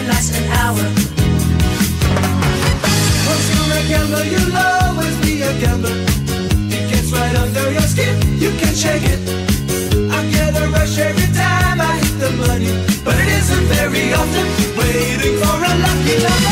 it lasts an hour. Once you're a gambler, you'll always be a gambler. It gets right under your skin, you can't shake it. I get a rush every time I hit the money, but it isn't very often. Waiting for a lucky number.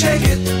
shake it.